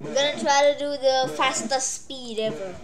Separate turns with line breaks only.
I'm gonna try to do the fastest speed ever.